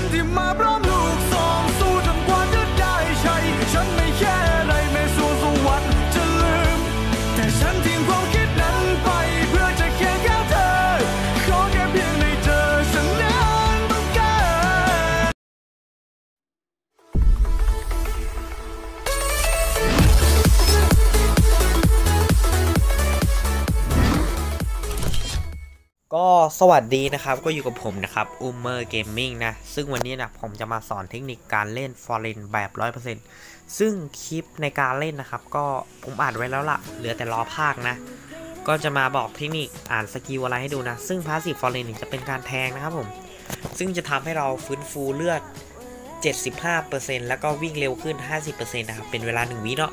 นที่มา ก็สวัสดีนะครับก็อยู่กับผมนะครับอูเมอร์เกมมิ่งนะซึ่งวันนี้นะผมจะมาสอนเทคนิคการเล่นฟอร์เรนแบบ 100%ซึ่งคลิปในการเล่นนะครับ ก็ผมอ่านไว้แล้วละ่ะ เหลือแต่รอพากย์นะ ก็จะมาบอกเทคนิคอ่านสกิลอะไรให้ดูนะ ซึ่ง passive ฟอร์เรนจะเป็นการแทงนะครับผม ซึ่งจะทำให้เราฟื้นฟูเลือด 75%แล้วก็วิ่งเร็วขึ้น 50%นะครับเป็นเวลา 1 วิเนาะ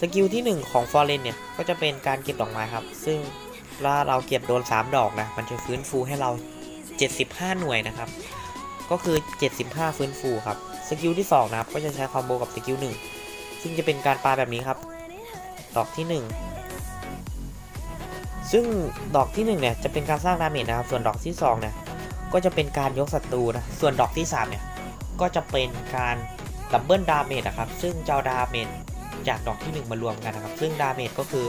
สกิลที่ 1 ของฟอร์เรนเนี่ยก็จะเป็นการเก็บดอกไม้ครับ ซึ่ง ถ้าเราเก็บโดน 3 ดอกนะ มันจะฟื้นฟูให้เรา 75 หน่วยนะครับ ก็คือ 75 ฟื้นฟูครับ สกิลที่ 2 นะครับ ก็จะใช้คอมโบกับสกิล 1 ซึ่งจะเป็นการปาแบบนี้ครับ ดอกที่ 1 ซึ่งดอกที่ 1 เนี่ย จะเป็นการสร้าง damage นะครับ ส่วนดอกที่ 2 เนี่ย ก็จะเป็นการยกศัตรูนะ ส่วนดอกที่ 3 เนี่ย ก็จะเป็นการ double damage นะครับ ซึ่งเจะเอา damageจากดอกที่ 1 มารวมกันนะครับ ซึ่งดาเมจก็คือ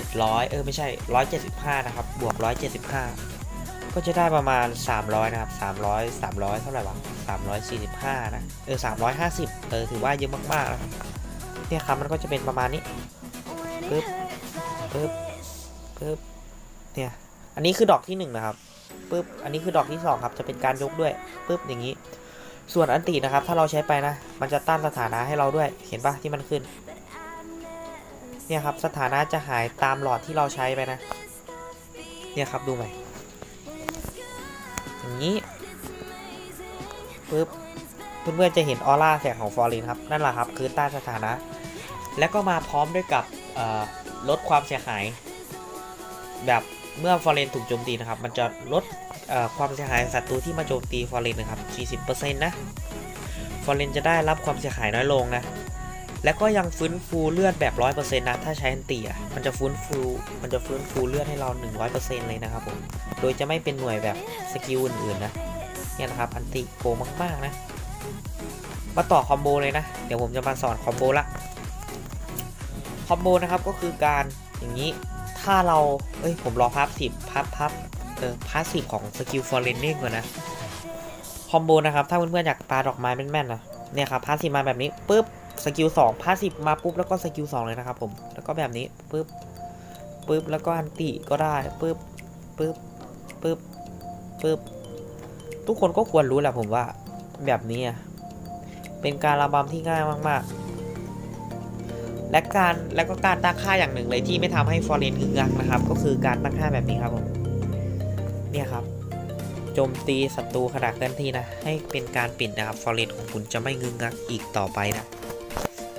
700 เออไม่ใช่ 175 นะครับ บวก 175 ก็จะได้ประมาณ 300 นะครับ 300 300 เท่าไหร่วะ 345 นะ เออ 350 เออ ถือว่าเยอะมากๆนะเนี่ยครับ มันก็จะเป็นประมาณนี้ปึ๊บปึ๊บปึ๊บเนี่ย อันนี้คือดอกที่1นะครับปึ๊บ อันนี้คือดอกที่ 2 ครับ จะเป็นการยกด้วยปึ๊บ อย่างนี้ ส่วนอันตีนะครับ ถ้าเราใช้ไปนะ มันจะต้านสถานะให้เราด้วย เห็นปะที่มันขึ้น เนี่ยครับสถานะจะหายตามหลอดที่เราใช้ไปนะ เนี่ยครับดูใหม่อย่างนี้ปึ๊บเพื่อนๆจะเห็นออร่าแสงของฟอร์ลินครับ นั่นแหละครับ คือต้านสถานะ แล้วก็มาพร้อมด้วยกับลดความเสียหาย แบบเมื่อฟอร์เรนถูกโจมตีนะครับ มันจะลดความเสียหายศัตรูที่มาโจมตีฟอร์เรนนะครับ 40%นะฟอร์เรนจะได้รับความเสียหายน้อยลงนะ แล้วก็ยังฟื้นฟูเลือดแบบ 100%นะ ถ้าใช้ ulti อะมันจะฟื้นฟูมันจะฟื้นฟูเลือดให้เรา 100%เลยนะครับผมโดยจะไม่เป็นหน่วยแบบสกิลอื่นๆนะเนี่ยนะครับ ulti โกงมากๆนะมาต่อคอมโบเลยนะ เดี๋ยวผมจะมาสอนคอมโบละคอมโบนะครับก็คือการอย่างนี้ถ้าเราเอ้ยผมรอ passive พับพับเออ passive ของสกิลฟอร์เรนเน่ก่อนนะคอมโบนะครับถ้าเพื่อนๆอยากปาดอกไม้แม่นๆนะเนี่ยครับ passive มาแบบนี้ปุ๊บ สกิลสอง passive มาปุ๊บแล้วก็สกิลสองเลยนะครับผม แล้วก็แบบนี้ปุ๊บปุ๊บแล้วก็ ulti ก็ได้ปุ๊บปุ๊บปุ๊บปุ๊บทุกคนก็ควรรู้แหละผมว่าแบบนี้เป็นการระบำที่ง่ายมากๆ และการและก็การตั้งค่าอย่างหนึ่งเลยที่ไม่ทำให้ฟอร์เรนงึกงักนะครับ ก็คือการตั้งค่าแบบนี้ครับผมเนี่ยครับโจมตีศัตรูขณะเคลื่อนที่นะ ให้เป็นการปิดนะครับฟอร์เรนของคุณจะไม่งึกงักอีกต่อไปนะ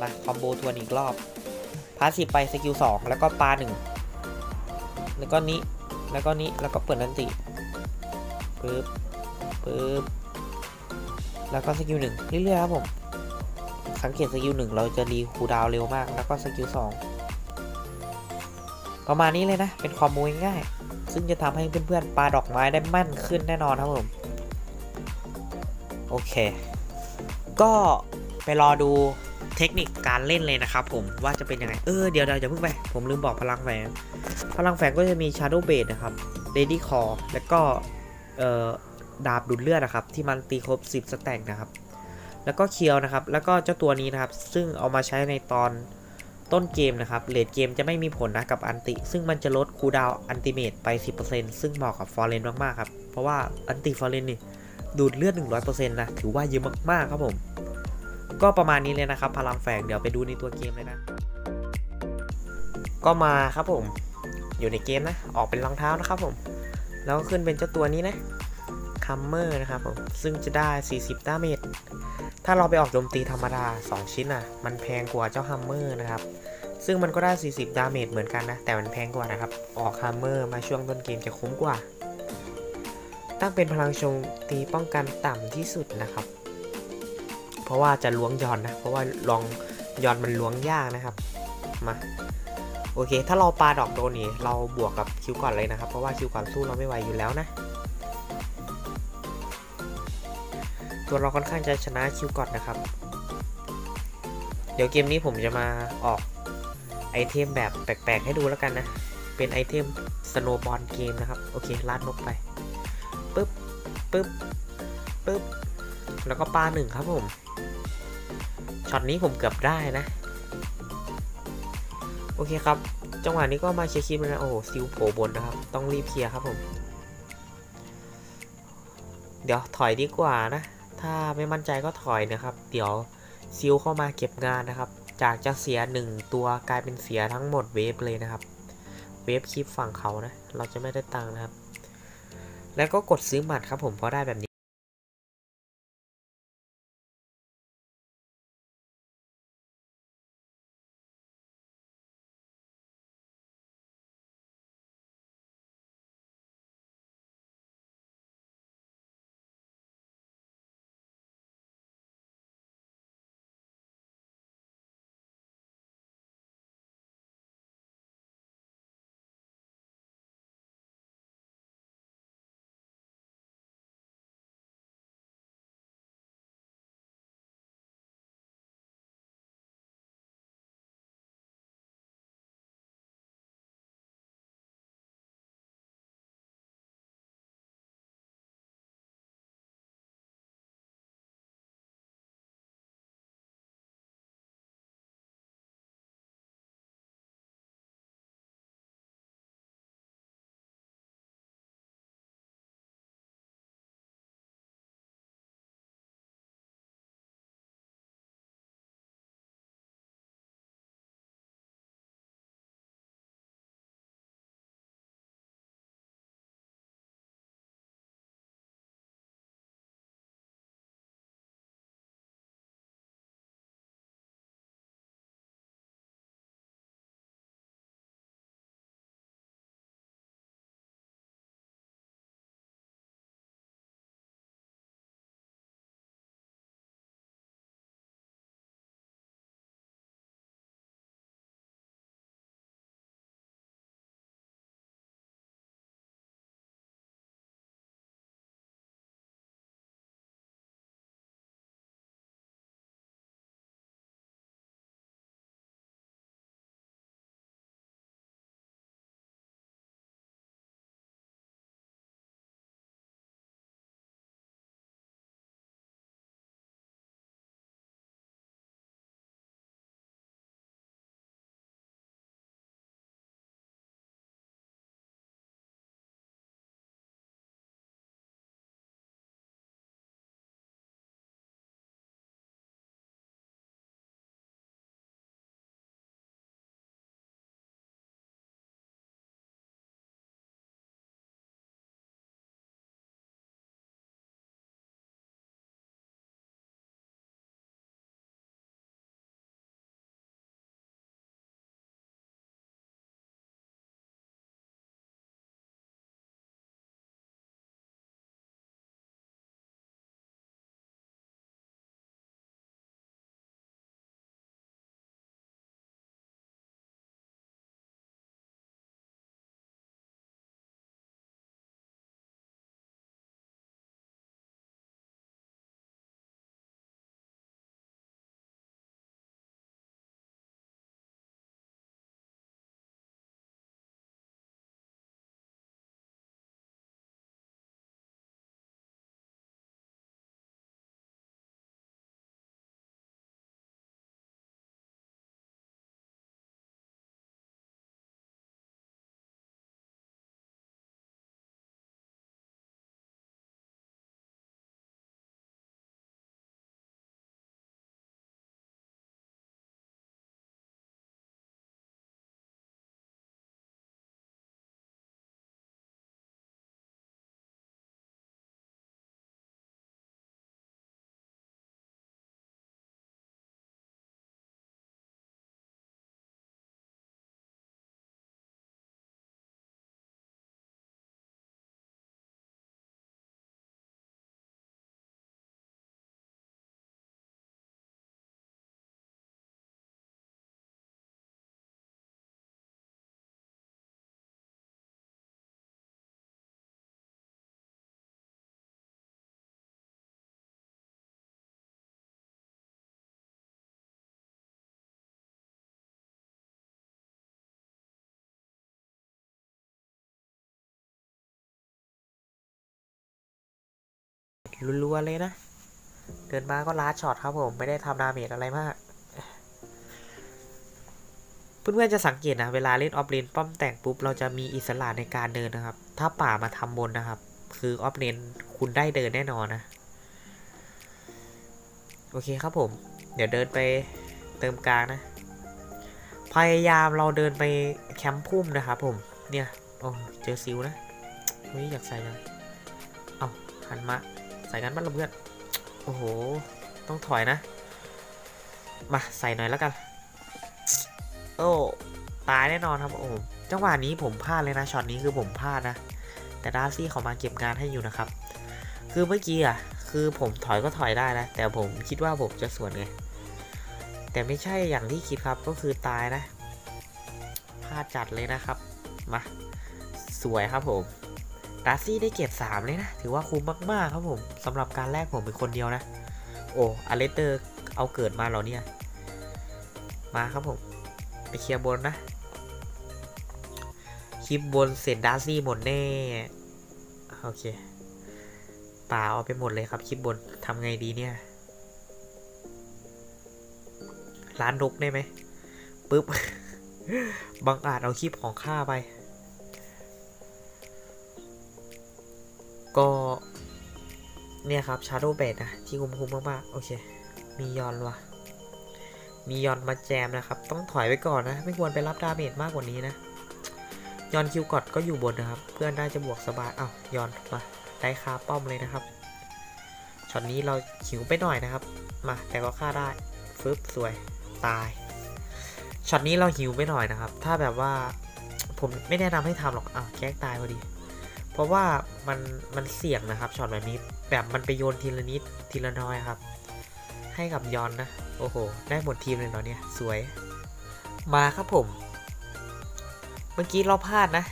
มาคอมโบทวนอีกรอบ passive ไปสกิลสองแล้วก็ปาหนึ่งแล้วก็นี้แล้วก็นี้แล้วก็เปิด ulti ปึ๊บปึ๊บแล้วก็สกิลหนึ่งเรื่อยๆครับผมสังเกตสกิลหนึ่งเราจะ re cooldown เร็วมาก แล้วก็สกิลสองประมาณนี้เลยนะ เป็นคอมโบง่ายๆซึ่งจะทำให้เพื่อนๆปาดอกไม้ได้แม่นขึ้นแน่นอนครับผมโอเค ก็ไปรอดู เทคนิคการเล่นเลยนะครับผมว่าจะเป็นยังไง เออเดี๋ยวเดี๋ยวอย่าเพิ่งไป ผมลืมบอกพลังแฝง พลังแฝงก็จะมี Shadow b a s e นะครับ Lady Core แล้วก็เอ่อดาบดูดเลือดนะครับ ที่มันตีครบ 10 stack นะครับ แล้วก็เคียวนะครับ แล้วก็เจ้าตัวนี้นะครับ ซึ่งเอามาใช้ในตอนต้นเกมนะครับ late game จะไม่มีผลนะกับ ulti ซึ่งมันจะลด cooldown ultimate ไป 10%ซึ่งเหมาะกับฟอร์เรนมากๆครับ เพราะว่า ulti ฟอร์เรนนี่ดูดเลือด 100%นะ ถือว่าเยอะมากๆครับผม ก็ประมาณนี้เลยนะครับพลังแฝงเดี๋ยวไปดูในตัวเกมเลยนะ ก็มาครับผม อยู่ในเกมนะ ออกเป็นรองเท้านะครับผม แล้วก็ขึ้นเป็นเจ้าตัวนี้นะ hammer นะครับผม ซึ่งจะได้ 40 damage ถ้าเราไปออกโจมตีธรรมดา 2 ชิ้นอะ มันแพงกว่าเจ้า hammer นะครับ ซึ่งมันก็ได้ 40 damage เหมือนกันนะ แต่มันแพงกว่านะครับ ออก hammer มาช่วงต้นเกมจะคุ้มกว่า ตั้งเป็นพลังโจมตีป้องกันต่ำที่สุดนะครับ เพราะว่าจะล้วงยอนนะ เพราะว่าล้วงยอนมันล้วงยากนะครับ มาโอเค ถ้าเราปาดอกโดนนี่เราบวกกับคิลกรอธเลยนะครับ เพราะว่าคิลกรอธสู้เราไม่ไหวอยู่แล้วนะ ตัวเราค่อนข้างจะชนะคิลกรอธนะครับ เดี๋ยวเกมนี้ผมจะมาออกไอเทมแบบแปลกๆให้ดูแล้วกันนะ เป็นไอเทม snowball game นะครับ โอเคลาดนกไปปึ๊บปึ๊บปึ๊บแล้วก็ปลาหนึ่งครับผม ช็อตนี้ผมเกือบได้นะ โอเคครับ จังหวะนี้ก็มาเคลียร์คลิปนะ โอ้โหซิลโผล่บนนะครับ ต้องรีบเคลียร์ครับผม เดี๋ยวถอยดีกว่านะ ถ้าไม่มั่นใจก็ถอยนะครับ เดี๋ยวซิลเข้ามาเก็บงานนะครับ จากจะเสียหนึ่งตัวกลายเป็นเสียทั้งหมดเวฟเลยนะครับ เวฟคลิปฝั่งเขานะ เราจะไม่ได้ตังค์นะครับ แล้วก็กดซื้อหมัดครับผมเพราะได้แบบนี้ รัวๆเลยนะ เดินมาก็ last shot ครับผม ไม่ได้ทำ damage อะไรมาก เพื่อนๆจะสังเกตนะ เวลาเล่น offlane ป้อมแตกปุ๊บ เราจะมีอิสระในการเดินนะครับ ถ้าป่ามาทำบนนะครับ คือ offlane คุณได้เดินแน่นอนนะ โอเคครับผม เดี๋ยวเดินไปเติมกลางนะ พยายามเราเดินไปแคมป์พุ่มนะครับผม เนี่ย โอ้ เจอซิวนะ เฮ้ย อยากใส่เลยเอาหันมา ใส่กันบ้านเราเพื่อน โอ้โห ต้องถอยนะ มาใส่หน่อยแล้วกัน โอ้ ตายแน่นอนครับโอ้โหจังหวะนี้ผมพลาดเลยนะช็อตนี้คือผมพลาดนะ แต่ดาร์ซี่เขามาเก็บงานให้อยู่นะครับ คือเมื่อกี้อะ คือผมถอยก็ถอยได้นะ แต่ผมคิดว่าผมจะสวนไง แต่ไม่ใช่อย่างที่คิดครับ ก็คือตายนะ พลาดจัดเลยนะครับ มา สวยครับผม ดาร์ซี่ได้เก็บ3เลยนะ ถือว่าคุ้มมากๆครับผมสำหรับการแลกผมเป็นคนเดียวนะ โอ้อเลสเตอร์เอาเกิดมาเหรอเนี่ย มาครับผม ไปเคลียร์บนนะ creep บนเสร็จดาร์ซี่หมดแน่ โอเคป่าเอาไปหมดเลยครับ creep บนทำไงดีเนี่ย ร้านนกได้ไหมปุ๊บ บังอาจเอาคลิปของข้าไป ก็เนี่ยครับ Shadow b a t นะที่คุ้มๆมากๆโอเค มียอนวะมียอนมาแจมนะครับ ต้องถอยไปก่อนนะ ไม่ควรไปรับดาเมจมากกว่านี้นะ ยอนคิวกอดก็อยู่บนนะครับ เพื่อนได้จะบวกสบายอ้าวยอนมาได้คาป้อมเลยนะครับช็อตนี้เราหิวไปหน่อยนะครับ มาแต่ก็ฆ่าได้ฟึบสวยตายช็อตนี้เราหิวไปหน่อยนะครับ ถ้าแบบว่าผมไม่แนะนำให้ทำหรอกอ้าวแก๊กตายพอดี เพราะว่ามันมันเสี่ยงนะครับช็อตแบบนี้แบบมันไปโยนทีละนิดทีละน้อยครับ ให้กับยอนนะ โอ้โห ได้หมดทีมเลยเนาะเนี่ย สวย มาครับผม เมื่อกี้เราพลาดนะ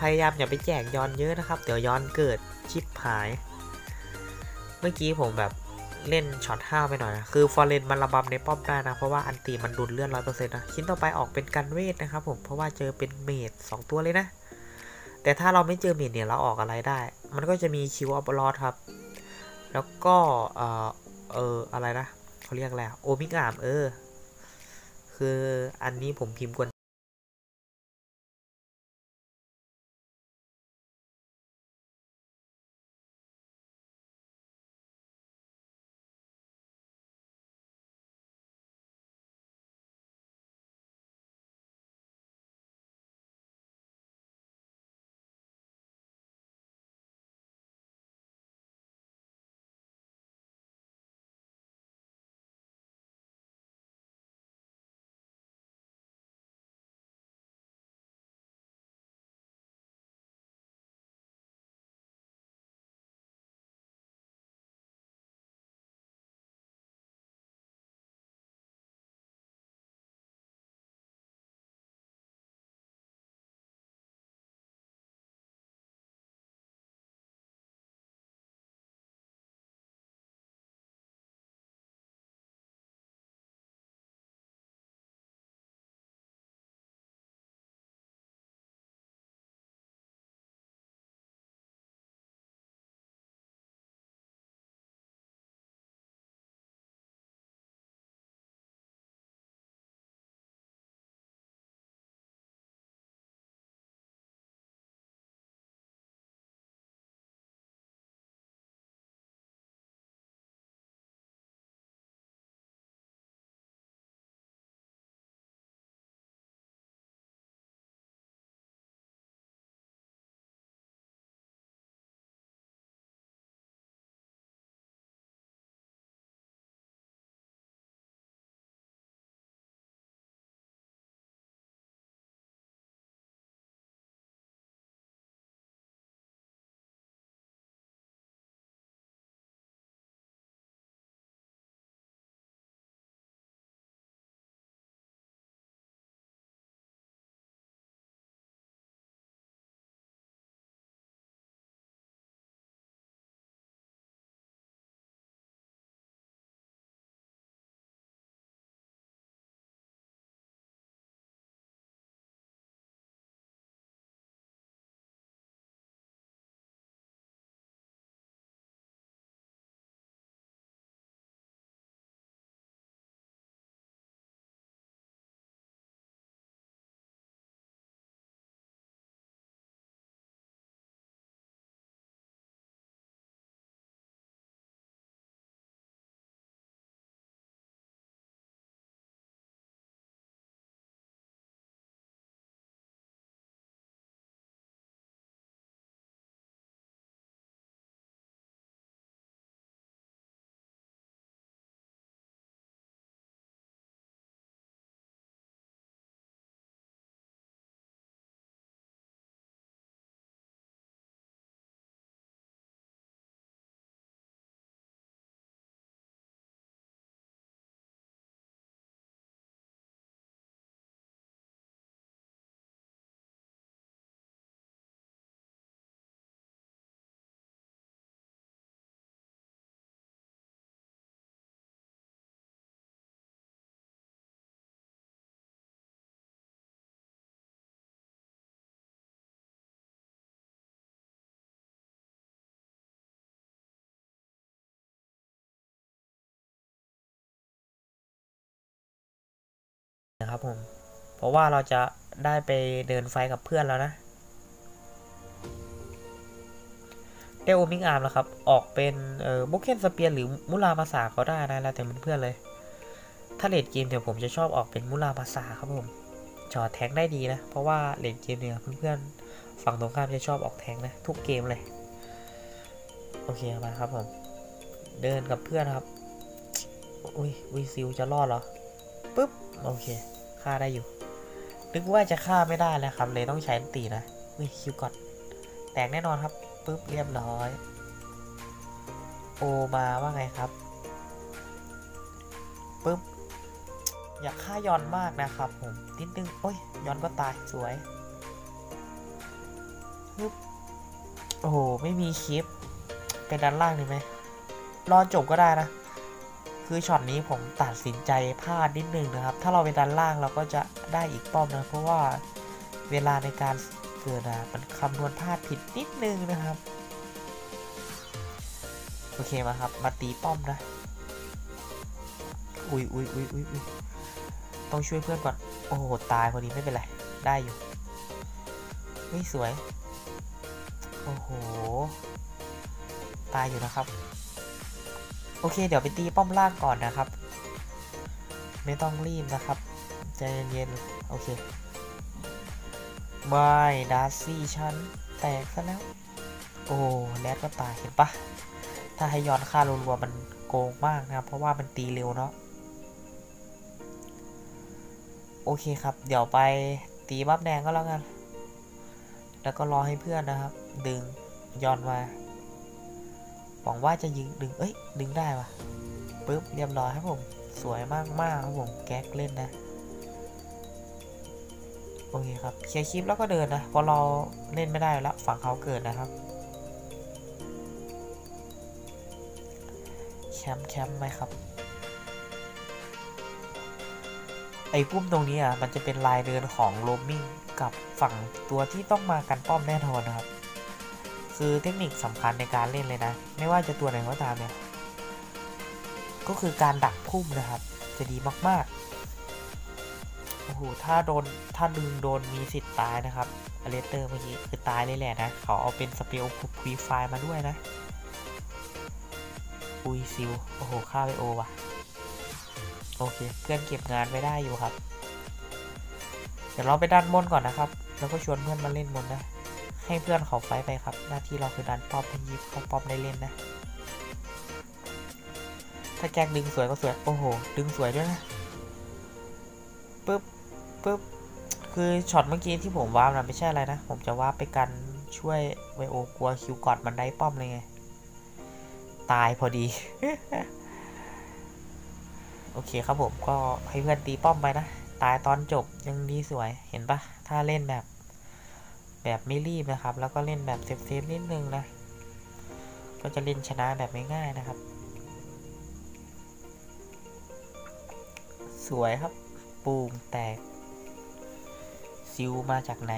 พยายามอย่าไปแจกยอนเยอะนะครับ เดี๋ยวยอนเกิดชิบหาย เมื่อกี้ผมแบบเล่นช็อตห้าวไปหน่อยนะ คือฟลอเรนมันระบำในป้อมได้นะ เพราะว่าอัลติ มันดูดเลือดร้อยเปอร์เซ็นต์นะ ชิ้นต่อไปออกเป็นกันเวทนะครับผม เพราะว่าเจอเป็น mage สองตัวเลยนะ แต่ถ้าเราไม่เจอ mage เนี่ยเราออกอะไรได้ มันก็จะมี Shield of Lost ครับ แล้วก็เออเอออะไรนะเขาเรียกอะไร Omni Arms เออ คืออันนี้ผมพิมพ์กวน นะครับผม เพราะว่าเราจะได้ไปเดิน fight กับเพื่อนแล้วนะได้ Omni Arms แล้วครับ ออกเป็นเอ่อ Broken Spear หรือ Muramasa ก็ได้นะแล้วแต่เพื่อนๆเลย ถ้า late game เดี๋ยวผมจะชอบออกเป็นมุลามาสาครับผมจอดแทงได้ดีนะ เพราะว่า late game เนี่ยเพื่อนๆฝั่งตรงข้ามจะชอบออกแทงนะ ทุกเกมเลย โอเคมาครับผม เดินกับเพื่อนครับ อุ้ยวิซิลจะรอดเหรอ ปุ๊บโอเคฆ่าได้อยู่ นึกว่าจะฆ่าไม่ได้แล้วครับเลยต้องใช้ตีนะอุ้ยคิวก่อน แตกแน่นอนครับปุ๊บเรียบร้อย โอมาว่าไงครับปุ๊บอยากฆ่ายอนมากนะครับผมนิดนึงโอ้ยยอนก็ตายสวยปึ๊บโอ้โหไม่มีคลิปเป็นด้านล่างดีไหมรอจบก็ได้นะ คือช็อตนี้ผมตัดสินใจพลาดนิดนึงนะครับ ถ้าเราไปด้านล่างเราก็จะได้อีกป้อมนะ เพราะว่าเวลาในการเกิดอะมันคำนวณพลาดผิดนิดนึงนะครับ โอเคมาครับ มาตีป้อมนะ อุ้ยอุ้ยอุ้ยอุ้ยอุ้ยต้องช่วยเพื่อนก่อน โอ้โห ตายพอดีไม่เป็นไร ได้อยู่เฮ้ยสวย โอ้โห ตายอยู่นะครับ โอเค เดี๋ยวไปตีป้อมล่างก่อนนะครับ ไม่ต้องรีบนะครับใจเย็นๆโอเคไม่ดาร์ซี่ฉันแตกซะแล้ว โอ้แรดก็ตายเห็นปะถ้าให้ย้อนค่ารัวๆมันโกงมากนะครับ เพราะว่ามันตีเร็วเนาะโอเคครับ เดี๋ยวไปตีบัฟแดงก็แล้วกัน แล้วก็รอให้เพื่อนนะครับ ดึงย้อนมา วังว่าจะยิงดึง เอ้ย ดึงได้ปะปึ๊บ เรียบร้อยครับผม สวยมากมากครับผม แก๊กเล่นนะ โอเคครับ เคลียร์คลิปแล้วก็เดินนะพราะเราเล่นไม่ได้แล้ว ฝั่งเขาเกิดนะครับแชมป์แชมป์ไหมครับ ไอ้พุ่มตรงนี้อะ มันจะเป็นลายเดินของโรมมิ่งกับฝั่งตัวที่ต้องมากันป้อมแน่นอนนะครับ คือเทคนิคสำคัญในการเล่นเลยนะ ไม่ว่าจะตัวไหนก็ตามเนี่ย ก็คือการดักพุ่มนะครับ จะดีมากๆ โอ้โห ถ้าโดน ถ้าดึงโดนมีสิทธิ์ตายนะครับอเลสเตอร์เมื่อกี้คือตายเลยแหละนะ เขาเอาเป็น spell purify มาด้วยนะ อุยซิล โอ้โห ฆ่าไปโอว่ะ โอเค เพื่อนเก็บงานไว้ได้อยู่ครับ เดี๋ยวเราไปดันบนก่อนนะครับ แล้วก็ชวนเพื่อนมาเล่นบนนะ ให้เพื่อนเขาไฟไปครับ หน้าที่เราคือดันป้อมให้ยิบเขาป้อมได้เล่นนะ ถ้าแจ็คดึงสวยก็สวย โอ้โห ดึงสวยด้วยนะปึ๊บปึ๊บคือช็อตเมื่อกี้ที่ผมวาร์ปนะไม่ใช่อะไรนะ ผมจะวาร์ปไปกันช่วยไวโอกลัวคิวกอดมันได้ป้อมเลยไง ตายพอดี โอเคครับผมก็ให้เพื่อนตีป้อมไปนะ ตายตอนจบยังดีสวยเห็นปะถ้าเล่นแบบ แบบไม่รีบนะครับ แล้วก็เล่นแบบเซฟๆนิดนึงนะ ก็จะเล่นชนะแบบไม่ง่ายนะครับ สวยครับ ปูมแตก ซิลมาจากไหน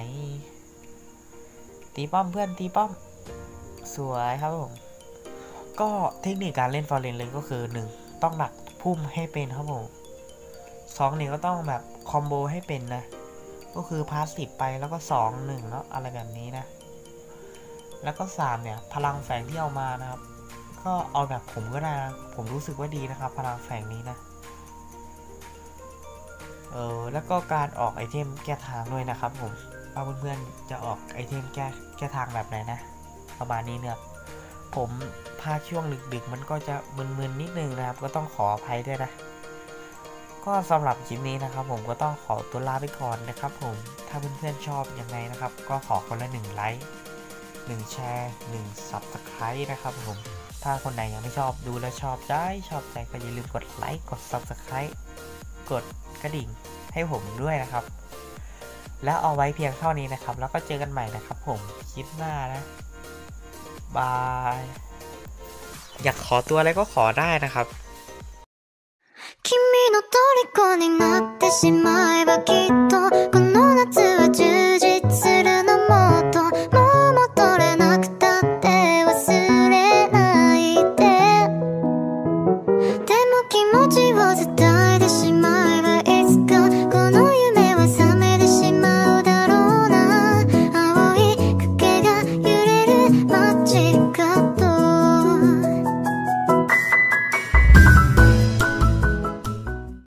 ตีป้อมเพื่อนตีป้อม สวยครับผม ก็เทคนิคการเล่นฟอร์เรนเลยก็คือ 1 ต้องหลักพุ่มให้เป็นครับผมสองนี่ก็ต้องแบบคอมโบให้เป็นนะ ก็คือพาสซีฟไปแล้วก็ 2 1 แล้วอะไรแบบนี้นะ แล้วก็ 3 เนี่ย พลังแฝงที่เอามานะครับ ก็เอาแบบผมก็ได้นะผมรู้สึกว่าดีนะครับ พลังแฝงนี้นะ เออแล้วก็การออกไอเทมแก้ทางด้วยนะครับผมว่าเพื่อนๆจะออกไอเทมแก้แก้ทางแบบไหนนะ ประมาณนี้เนี่ยผมพากย์ช่วงดึกๆ มันก็จะมึนๆนิดนึงนะครับ ก็ต้องขออภัยด้วยนะ ก็สำหรับคลิปนี้นะครับผมก็ต้องขอตัวลาไปก่อนนะครับผมถ้าเพื่อนๆชอบยังไงนะครับ ก็ขอคนละหนึ่งไลค์หนึ่งแชร์หนึ่ง subscribe นะครับผมถ้าคนไหนยังไม่ชอบดูและชอบใจชอบใจก็อย่าลืมกดไลค์กด Subscribe กดกระดิ่งให้ผมด้วยนะครับ แล้วเอาไว้เพียงเท่านี้นะครับ แล้วก็เจอกันใหม่นะครับ ผมคลิปหน้านะบายอยากขอตัวอะไรก็ขอได้นะครับ の虜になってしまえばきっとこの夏は充実